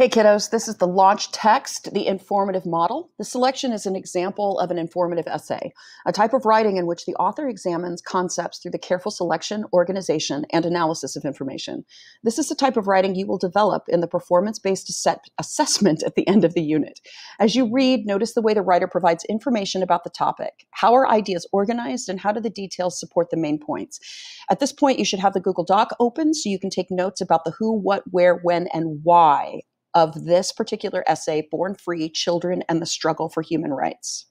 Hey kiddos, this is the launch text, the informative model. The selection is an example of an informative essay, a type of writing in which the author examines concepts through the careful selection, organization, and analysis of information. This is the type of writing you will develop in the performance-based assessment at the end of the unit. As you read, notice the way the writer provides information about the topic. How are ideas organized and how do the details support the main points? At this point, you should have the Google Doc open so you can take notes about the who, what, where, when, and why of this particular essay, Born Free Children and the Struggle for Human Rights.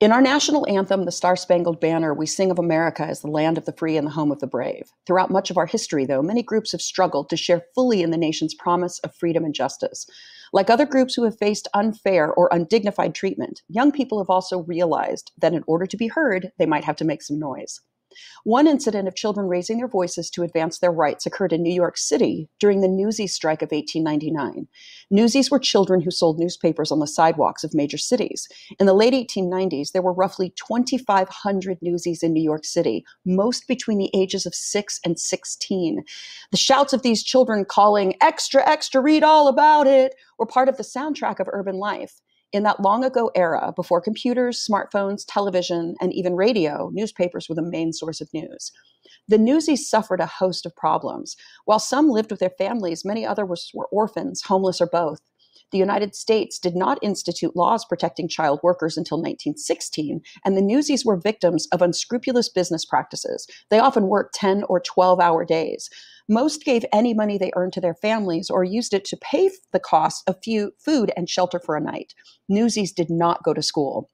In our national anthem, the Star Spangled Banner, we sing of America as the land of the free and the home of the brave. Throughout much of our history, though, many groups have struggled to share fully in the nation's promise of freedom and justice. Like other groups who have faced unfair or undignified treatment, young people have also realized that in order to be heard, they might have to make some noise. One incident of children raising their voices to advance their rights occurred in New York City during the Newsies strike of 1899. Newsies were children who sold newspapers on the sidewalks of major cities. In the late 1890s, there were roughly 2,500 Newsies in New York City, most between the ages of 6 and 16. The shouts of these children calling, extra, extra, read all about it, were part of the soundtrack of urban life. In that long ago era, before computers, smartphones, television, and even radio, newspapers were the main source of news. The newsies suffered a host of problems. While some lived with their families, many others were orphans, homeless, or both. The United States did not institute laws protecting child workers until 1916, and the newsies were victims of unscrupulous business practices. They often worked 10 or 12 hour days. Most gave any money they earned to their families or used it to pay the cost of food and shelter for a night. Newsies did not go to school.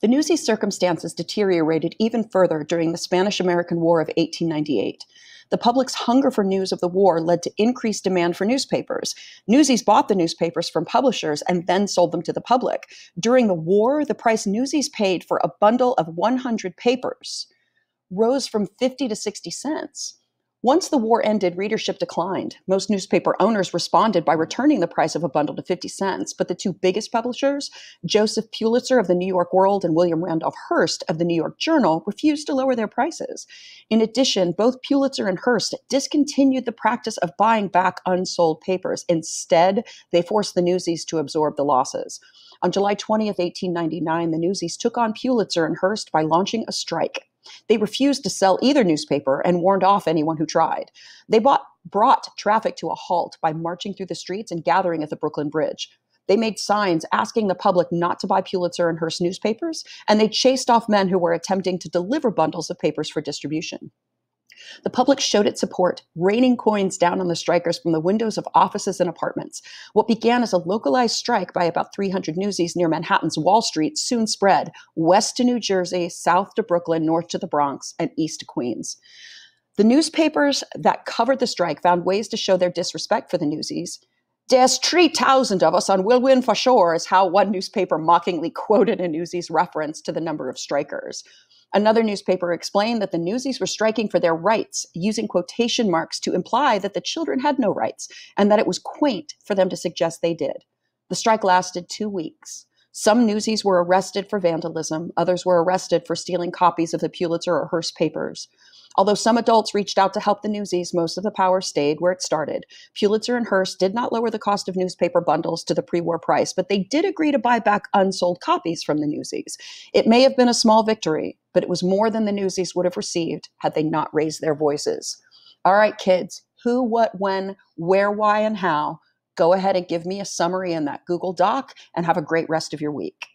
The Newsies' circumstances deteriorated even further during the Spanish American War of 1898. The public's hunger for news of the war led to increased demand for newspapers. Newsies bought the newspapers from publishers and then sold them to the public. During the war, the price Newsies paid for a bundle of 100 papers rose from 50 to 60 cents. Once the war ended, readership declined. Most newspaper owners responded by returning the price of a bundle to 50 cents, but the two biggest publishers, Joseph Pulitzer of the New York World and William Randolph Hearst of the New York Journal, refused to lower their prices. In addition, both Pulitzer and Hearst discontinued the practice of buying back unsold papers. Instead, they forced the newsies to absorb the losses. On July 20th, 1899, the newsies took on Pulitzer and Hearst by launching a strike. They refused to sell either newspaper and warned off anyone who tried. They bought, brought traffic to a halt by marching through the streets and gathering at the Brooklyn Bridge. They made signs asking the public not to buy Pulitzer and Hearst newspapers, and they chased off men who were attempting to deliver bundles of papers for distribution. The public showed its support, raining coins down on the strikers from the windows of offices and apartments. What began as a localized strike by about 300 newsies near Manhattan's Wall Street soon spread west to New Jersey, south to Brooklyn, north to the Bronx, and east to Queens. The newspapers that covered the strike found ways to show their disrespect for the newsies. There's 3,000 of us on we'll win for sure, is how one newspaper mockingly quoted a newsie's reference to the number of strikers. Another newspaper explained that the newsies were striking for their rights, using quotation marks to imply that the children had no rights and that it was quaint for them to suggest they did. The strike lasted two weeks. Some newsies were arrested for vandalism, others were arrested for stealing copies of the Pulitzer or Hearst papers. Although some adults reached out to help the newsies, most of the power stayed where it started. Pulitzer and Hearst did not lower the cost of newspaper bundles to the pre war price, but they did agree to buy back unsold copies from the newsies. It may have been a small victory, but it was more than the newsies would have received had they not raised their voices. All right, kids, who, what, when, where, why, and how. Go ahead and give me a summary in that Google Doc and have a great rest of your week.